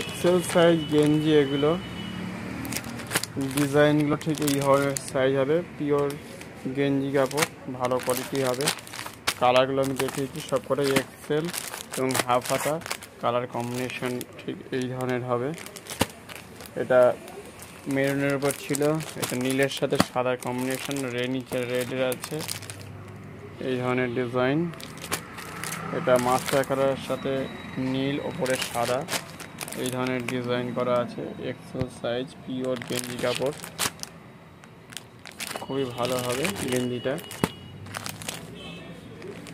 XL size গেঞ্জি এগুলো। ডিজাইনগুলো ঠিক এই ধরনের সাইজ হবে। পিওর গেঞ্জি কাপড়, ভালো কোয়ালিটি হবে। কালারগুলো আমি দেখিয়েছি সব কটাই এক্সেল এবং হাফ হাতা। কালার কম্বিনেশন ঠিক এই ধরনের হবে। এটা মেরুনের উপর ছিল। এটা নীলের সাথে সাদার কম্বিনেশন রে নিচে রেডের আছে। এই ধরনের ডিজাইন এটা মাস্টার কালারের সাথে নীল, ওপরে সাদা। এই ধরনের ডিজাইন করা আছে, এক্সেল সাইজ, পিওর গেঞ্জি কাপড়। খুবই ভালো হবে গেঞ্জিটা।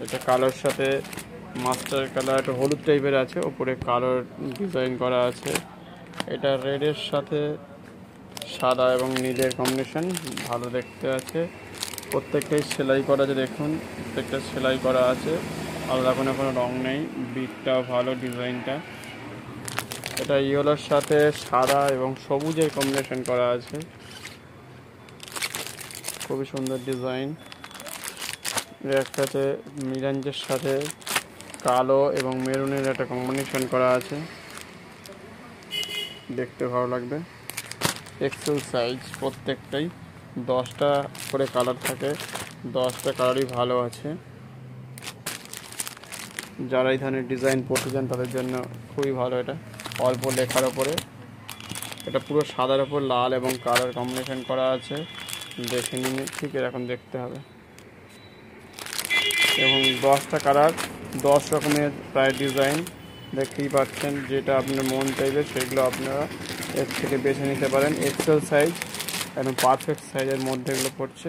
এটা কালোর সাথে মাস্টার কালার একটা হলুদ টাইপের আছে, ওপরে কালোর ডিজাইন করা আছে। এটা রেডের সাথে সাদা এবং নীলের কম্বিনেশন ভালো দেখতে আছে। প্রত্যেকটাই সেলাই করা আছে, দেখুন, প্রত্যেকটা সেলাই করা আছে। আলাদা কোনো কোনো রং নেই বিটটাও ভালো, ডিজাইনটা। এটা ইয়েলোর সাথে সাদা এবং সবুজের কম্বিনেশন করা আছে। খুবই সুন্দর ডিজাইন একটাতে মিরাঞ্জের সাথে কালো এবং মেরুনের একটা কম্বিনেশন করা আছে। দেখতে ভালো লাগবে। এক্সেল সাইজ প্রত্যেকটাই। দশটা করে কালার থাকে। দশটা কালারই ভালো আছে। যারা এই ধরনের ডিজাইন পড়তে চান তাদের জন্য খুবই ভালো এটা। অল্প লেখার ওপরে। এটা পুরো সাদার ওপর লাল এবং কালার কম্বিনেশন করা আছে। দেখে নিন ঠিক এরকম দেখতে হবে। এবং দশটা কালার, দশ রকমের প্রায় ডিজাইন দেখতেই পাচ্ছেন। যেটা আপনার মন চাইবে সেগুলো আপনারা এর থেকে বেছে নিতে পারেন। এক্সেল সাইজ একদম পারফেক্ট সাইজের মধ্যে এগুলো পড়ছে